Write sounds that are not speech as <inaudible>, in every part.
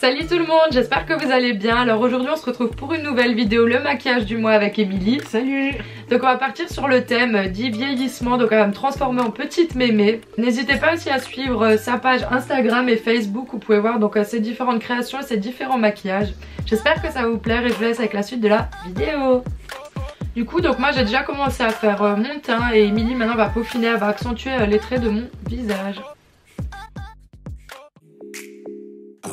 Salut tout le monde, j'espère que vous allez bien. Alors aujourd'hui on se retrouve pour une nouvelle vidéo, le maquillage du mois avec Émilie. Salut Donc on va partir sur le thème dit vieillissement, donc elle va me transformer en petite mémé. N'hésitez pas aussi à suivre euh, sa page Instagram et Facebook, vous pouvez voir donc euh, ses différentes créations et ses différents maquillages. J'espère que ça va vous plaire et je vous laisse avec la suite de la vidéo. Du coup donc moi j'ai déjà commencé à faire euh, mon teint et Émilie maintenant va peaufiner, elle va accentuer les traits de mon visage.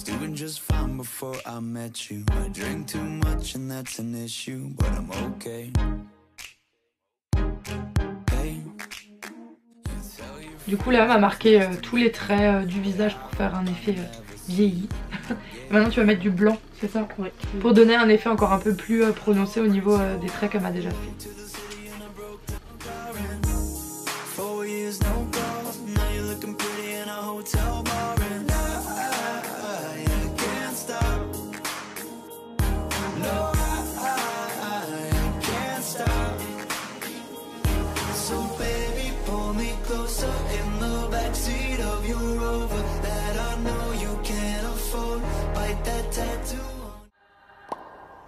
doing just fine before I met you. I drink too much and that's an issue, but I'm okay. Du coup là on va marquer euh, tous les traits euh, du visage pour faire un effet euh, vieilli. <laughs> maintenant tu vas mettre du blanc, c'est ça? Oui. Pour donner un effet encore un peu plus euh, prononcé au niveau euh, des traits qu'elle m'a déjà fait.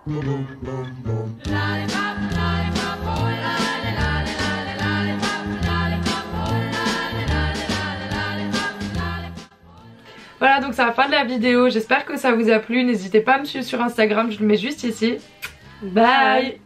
Voilà donc c'est la fin de la vidéo, j'espère que ça vous a plu, n'hésitez pas à me suivre sur Instagram, je le mets juste ici. Bye